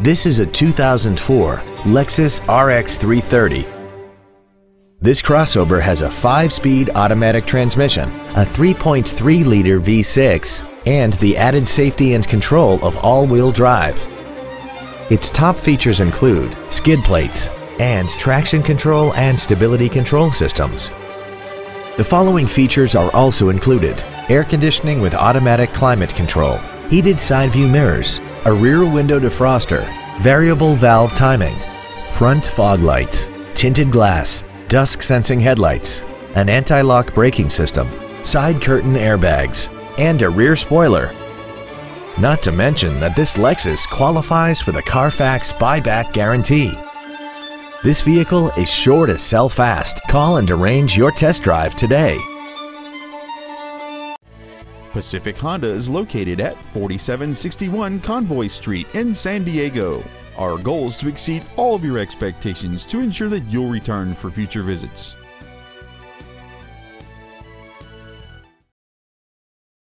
This is a 2004 Lexus RX 330. This crossover has a 5-speed automatic transmission, a 3.3-liter V6, and the added safety and control of all-wheel drive. Its top features include skid plates and traction control and stability control systems. The following features are also included. Air conditioning with automatic climate control, heated side view mirrors, a rear window defroster, variable valve timing, front fog lights, tinted glass, dusk sensing headlights, an anti-lock braking system, side curtain airbags, and a rear spoiler. Not to mention that this Lexus qualifies for the Carfax buyback guarantee. This vehicle is sure to sell fast. Call and arrange your test drive today. Pacific Honda is located at 4761 Convoy Street in San Diego. Our goal is to exceed all of your expectations to ensure that you'll return for future visits.